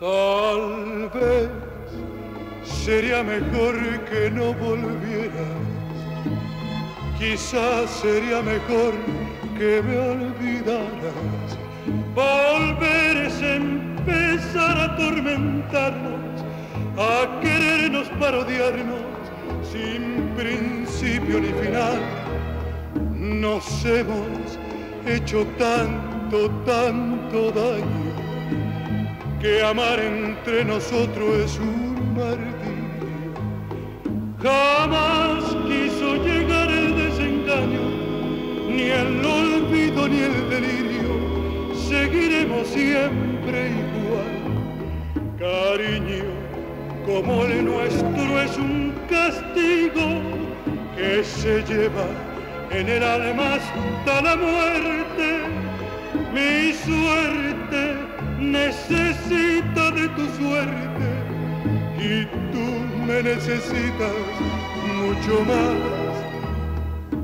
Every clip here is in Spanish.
vez sería mejor que no volvieras. Quizás sería mejor que me olvidaras. Volver es empezar a atormentarnos, a querernos parodiarnos sin principio ni final. Nos hemos hecho tanto, tanto daño que amar entre nosotros es un martirio. Jamás quiso llegar el desengaño, ni el olvido ni el delirio. Seguiremos siempre igual. Cariño, como el nuestro es un castigo que se lleva en el alma hasta la muerte. Mi suerte necesita de tu suerte y tú me necesitas mucho más.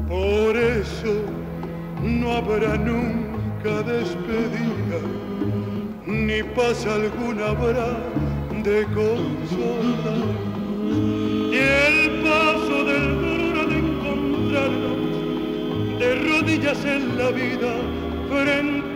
Por eso no habrá nunca despedida, ni paz alguna habrá de consolar. Y el paso del dolor de encontrarnos de rodillas en la vida, frente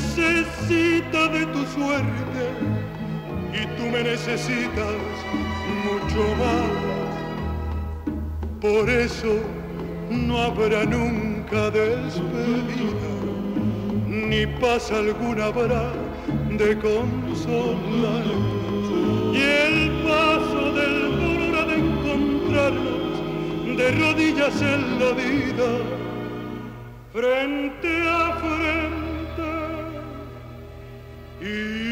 necesita de tu suerte y tú me necesitas mucho más. Por eso no habrá nunca despedida, ni paz alguna habrá de consolar. Y el paso del dolor de encontrarnos de rodillas en la vida frente a E